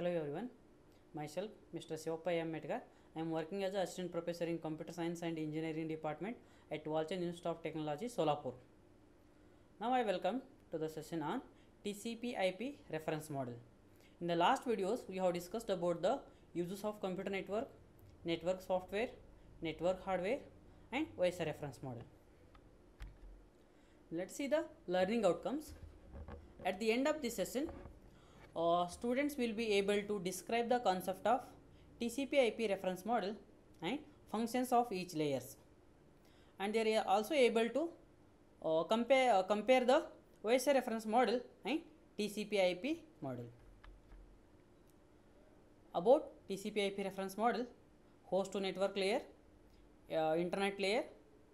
Hello everyone, myself Mr. Sivappa M. Metagar. I am working as an assistant professor in computer science and engineering department at Walchand Institute of Technology, Solapur. Now I welcome to the session on TCP IP reference model. In the last videos, we have discussed about the uses of computer network, network software, network hardware and OSI reference model. Let's see the learning outcomes. At the end of this session, uh, students will be able to describe the concept of TCP IP reference model and functions of each layers. And they are also able to uh, compare, uh, compare the OSI reference model and TCP IP model. About TCP IP reference model, host to network layer, uh, internet layer,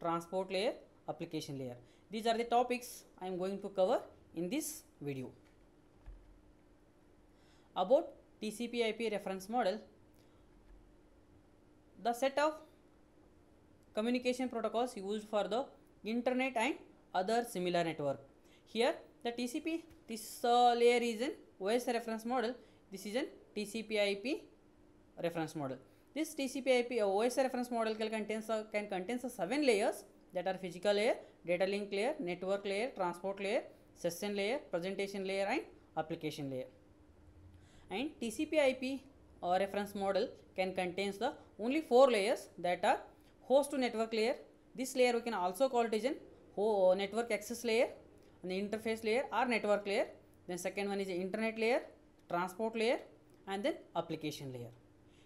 transport layer, application layer. These are the topics I am going to cover in this video. About TCP IP reference model, the set of communication protocols used for the internet and other similar network. Here the TCP this uh, layer is an OS reference model. This is an TCP IP reference model. This TCP IP uh, OS reference model can contains uh, can contains uh, seven layers that are physical layer, data link layer, network layer, transport layer, session layer, presentation layer, and application layer. And TCP IP uh, reference model can contains the only four layers that are host to network layer. This layer we can also call it as an network access layer, and the interface layer or network layer. Then second one is the internet layer, transport layer, and then application layer.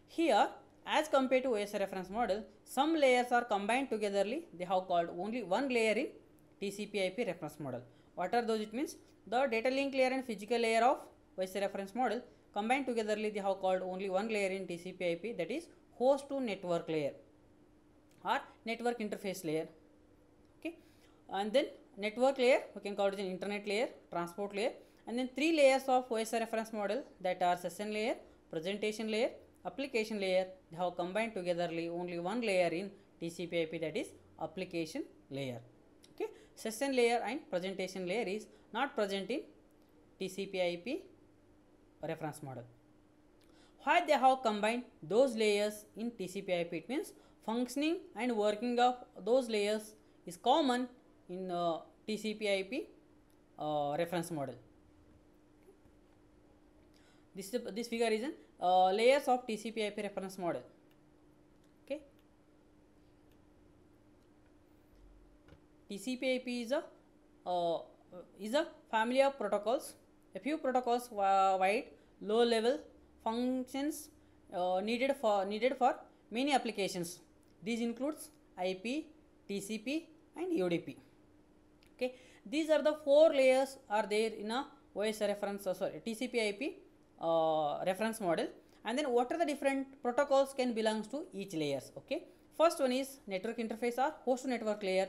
Here, as compared to OS reference model, some layers are combined togetherly. They have called only one layer in TCP IP reference model. What are those? It means the data link layer and physical layer of OS reference model combined togetherly. They have called only one layer in TCP IP that is host to network layer or network interface layer. Okay, and then network layer we can call it an internet layer, transport layer, and then three layers of OSI reference model that are session layer, presentation layer, application layer. They have combined togetherly only one layer in TCP IP that is application layer. Okay, session layer and presentation layer is not present in TCP IP reference model. Why they have combined those layers in TCP IP? It means functioning and working of those layers is common in uh, TCP IP uh, reference model. This is, this figure is in uh, layers of TCP IP reference model. Okay. TCP IP is a uh, is a family of protocols. A few protocols wi- wide low level functions uh, needed for needed for many applications. These includes IP, TCP, and UDP. Okay, these are the four layers are there in a OS reference. Uh, sorry, TCP IP uh, reference model. And then what are the different protocols can belongs to each layers? Okay, first one is network interface or host network layer.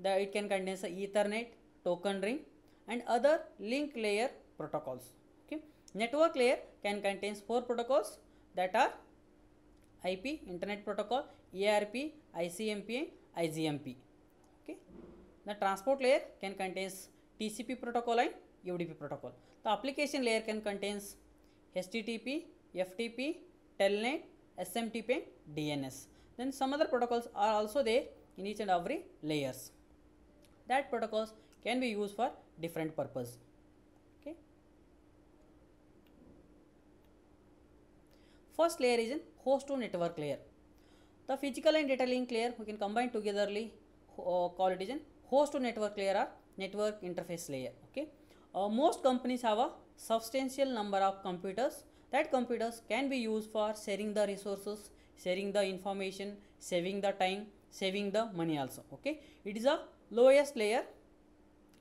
The it can contain the Ethernet, token ring, and other link layer protocols. Okay, network layer can contain four protocols that are IP, Internet Protocol, ARP, ICMP, and IGMP. Okay, the transport layer can contains TCP protocol and UDP protocol. The application layer can contains HTTP, FTP, Telnet, SMTP, DNS. Then some other protocols are also there in each and every layers. That protocols can be used for different purpose. Okay. First layer is in host to network layer. The physical and data link layer we can combine togetherly uh, call it is in host to network layer or network interface layer. Okay. Uh, most companies have a substantial number of computers. That computers can be used for sharing the resources, sharing the information, saving the time, saving the money also. Okay. It is a lowest layer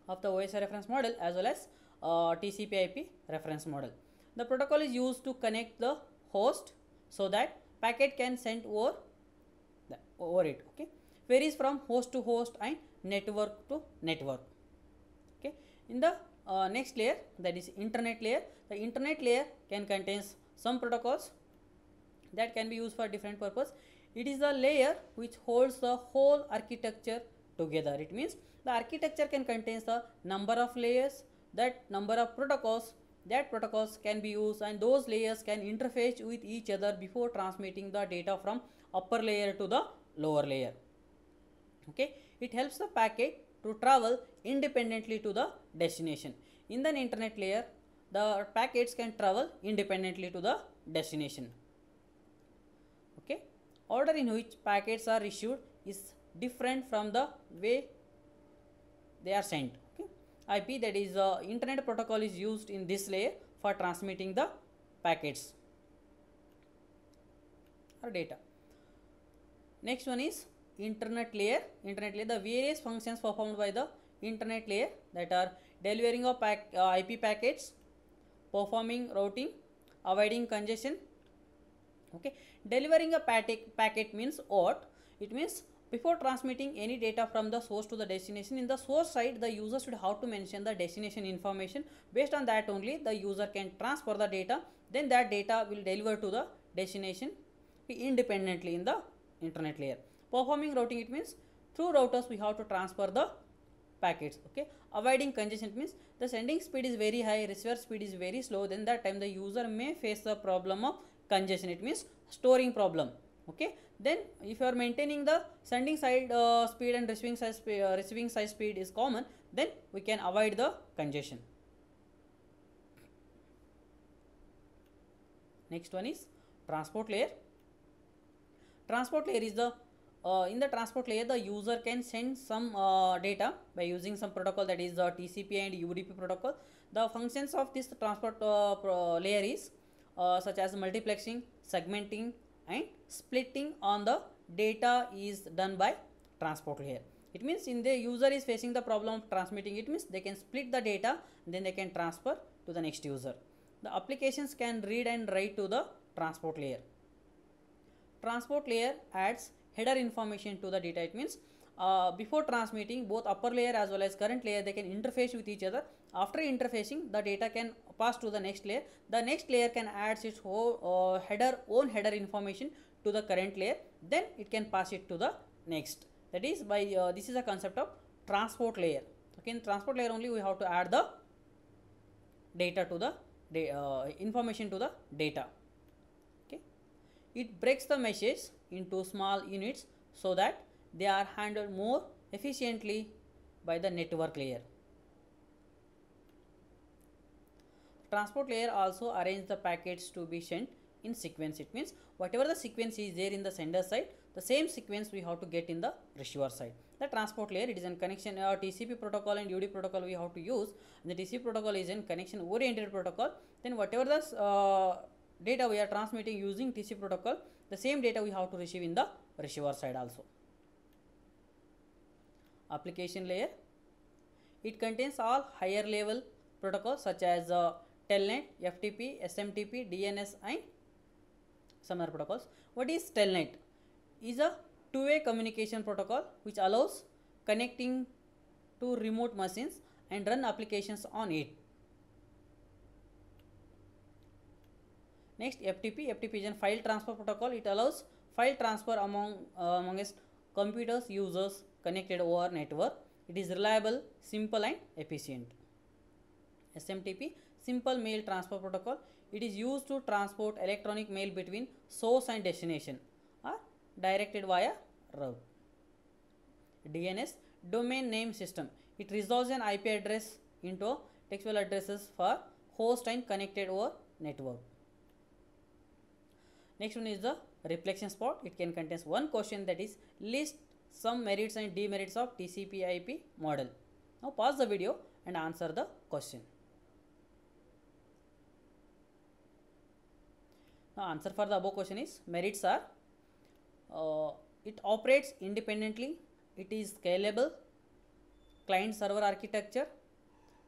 of the OS reference model as well as uh, TCP IP reference model. The protocol is used to connect the host so that packet can send over the, over it. Okay, varies from host to host and network to network. Okay, in the uh, next layer that is internet layer. The internet layer can contains some protocols that can be used for different purpose. It is the layer which holds the whole architecture together. It means the architecture can contain the number of layers, that number of protocols that protocols can be used and those layers can interface with each other before transmitting the data from upper layer to the lower layer. Okay? It helps the packet to travel independently to the destination. In the internet layer the packets can travel independently to the destination. Okay? Order in which packets are issued is different from the way they are sent. Okay? Ip that is uh, internet protocol is used in this layer for transmitting the packets or data. Next one is internet layer. Internet layer the various functions performed by the internet layer that are delivering of pack, uh, ip packets performing routing avoiding congestion. Okay? Delivering a packet packet means what? It means before transmitting any data from the source to the destination in the source side the user should have to mention the destination information. Based on that only the user can transfer the data then that data will deliver to the destination independently in the internet layer. Performing routing it means through routers we have to transfer the packets okay? Avoiding congestion means the sending speed is very high receiver speed is very slow then that time the user may face the problem of congestion it means storing problem okay? Then if you are maintaining the sending side uh, speed and receiving side spe- uh, receiving side speed is common then we can avoid the congestion. Next one is transport layer. Transport layer is the uh, in the transport layer the user can send some uh, data by using some protocol that is the tcp and udp protocol. The functions of this transport uh, layer is uh, such as multiplexing segmenting and splitting on the data is done by transport layer. It means in the user is facing the problem of transmitting it means they can split the data then they can transfer to the next user. The applications can read and write to the transport layer. Transport layer adds header information to the data. It means uh, before transmitting both upper layer as well as current layer they can interface with each other. After interfacing the data can pass to the next layer. The next layer can add its whole uh, header own header information to the current layer then it can pass it to the next. That is by uh, this is a concept of transport layer. Okay in transport layer only we have to add the data to the uh, information to the data. Okay it breaks the message into small units so that they are handled more efficiently by the network layer. Transport layer also arrange the packets to be sent in sequence. It means whatever the sequence is there in the sender side the same sequence we have to get in the receiver side. The transport layer it is in connection uh, tcp protocol and ud protocol we have to use. And the tcp protocol is in connection oriented protocol. Then whatever the uh, data we are transmitting using tcp protocol the same data we have to receive in the receiver side also. Application layer. It contains all higher level protocols such as uh, telnet ftp smtp dns and some protocols what is telnet is a two-way communication protocol which allows connecting to remote machines and run applications on it next ftp ftp is a file transfer protocol it allows file transfer among uh, amongst computers users connected over network it is reliable simple and efficient smtp simple mail transfer protocol it is used to transport electronic mail between source and destination or directed via route. Dns domain name system. It resolves an ip address into textual addresses for host and connected over network. Next one is the reflection spot. It can contains one question that is list some merits and demerits of tcp ip model. Now pause the video and answer the question now answer for the above question is merits are uh, it operates independently it is scalable client server architecture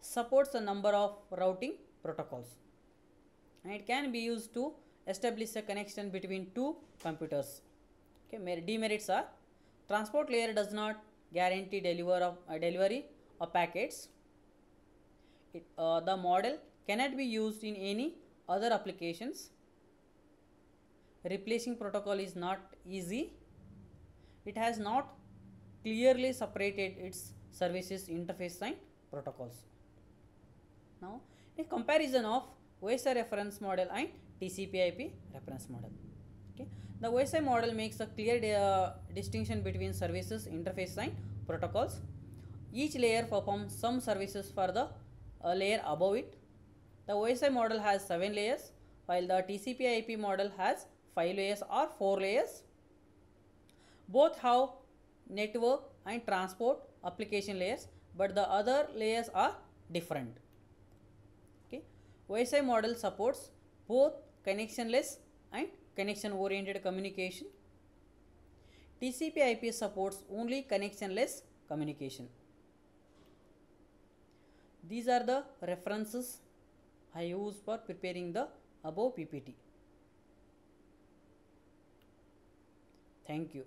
supports a number of routing protocols. And it can be used to establish a connection between two computers. Okay mer- demerits are transport layer does not guarantee deliver of uh, delivery of packets. It, uh, the model cannot be used in any other applications replacing protocol is not easy it has not clearly separated its services interface and protocols now a comparison of OSI reference model and TCP/IP reference model. Okay, the OSI model makes a clear uh, distinction between services, interface and protocols. Each layer performs some services for the uh, layer above it. The OSI model has seven layers, while the TCP/IP model has five layers or four layers. Both have network and transport application layers, but the other layers are different. Okay, OSI model supports both connectionless and connection oriented communication. TCP/IP supports only connectionless communication. These are the references I use for preparing the above PPT. Thank you.